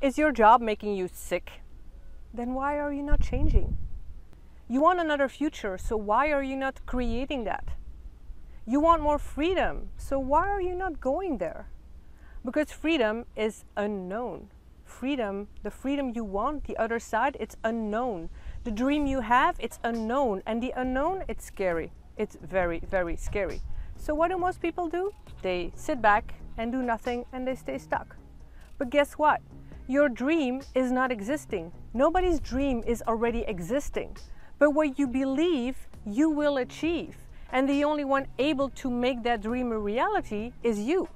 Is your job making you sick? Then why are you not changing? You want another future, so why are you not creating that? You want more freedom, so why are you not going there? Because freedom is unknown. Freedom, the freedom you want, the other side, it's unknown. The dream you have, it's unknown. And the unknown, it's scary. It's very, very scary. So what do most people do? They sit back and do nothing and they stay stuck. But guess what? Your dream is not existing. Nobody's dream is already existing. But what you believe, you will achieve. And the only one able to make that dream a reality is you.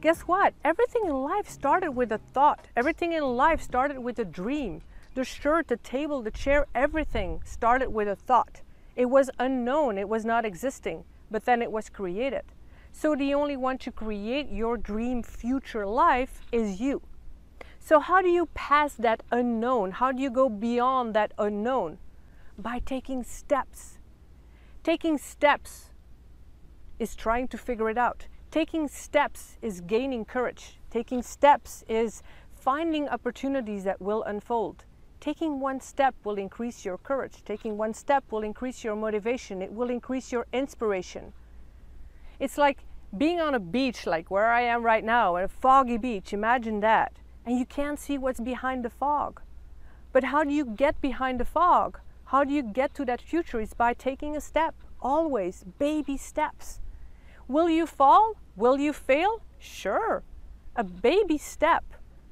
Guess what? Everything in life started with a thought. Everything in life started with a dream. The shirt, the table, the chair, everything started with a thought. It was unknown, it was not existing, but then it was created. So the only one to create your dream future life is you. So, how do you pass that unknown? How do you go beyond that unknown? By taking steps. Taking steps is trying to figure it out. Taking steps is gaining courage. Taking steps is finding opportunities that will unfold. Taking one step will increase your courage. Taking one step will increase your motivation. It will increase your inspiration. It's like being on a beach, like where I am right now, a foggy beach. Imagine that and you can't see what's behind the fog. But how do you get behind the fog? How do you get to that future? It's by taking a step, always baby steps. Will you fall? Will you fail? Sure. A baby step.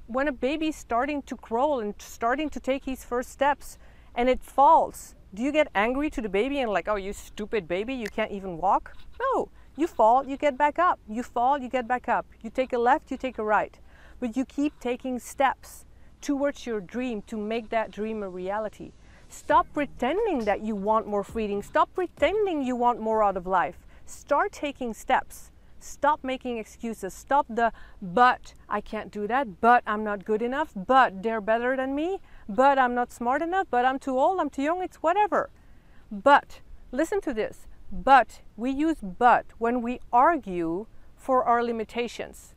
When a baby's starting to crawl and starting to take his first steps and it falls, do you get angry to the baby and like, oh, you stupid baby, you can't even walk? No. You fall, you get back up. You fall, you get back up. You take a left, you take a right but you keep taking steps towards your dream to make that dream a reality. Stop pretending that you want more freedom. Stop pretending you want more out of life. Start taking steps. Stop making excuses. Stop the, but I can't do that, but I'm not good enough, but they're better than me, but I'm not smart enough, but I'm too old, I'm too young, it's whatever. But, listen to this, but, we use but when we argue for our limitations.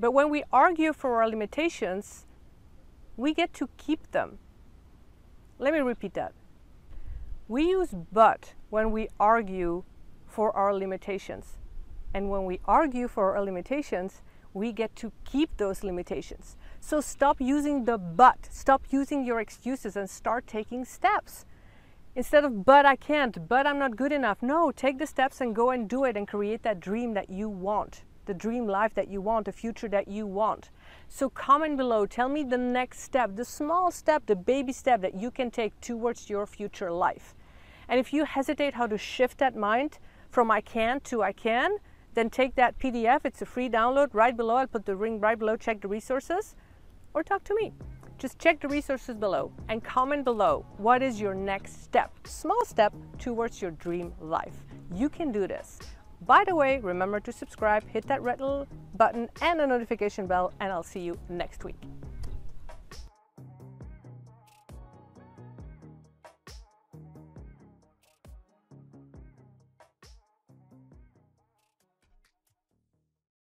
But when we argue for our limitations, we get to keep them. Let me repeat that. We use but when we argue for our limitations. And when we argue for our limitations, we get to keep those limitations. So stop using the but, stop using your excuses and start taking steps. Instead of, but I can't, but I'm not good enough. No, take the steps and go and do it and create that dream that you want the dream life that you want, the future that you want. So comment below, tell me the next step, the small step, the baby step that you can take towards your future life. And if you hesitate how to shift that mind from I can to I can, then take that PDF, it's a free download right below. I'll put the link right below, check the resources, or talk to me. Just check the resources below and comment below what is your next step, small step towards your dream life. You can do this. By the way, remember to subscribe, hit that red button and the notification bell, and I'll see you next week.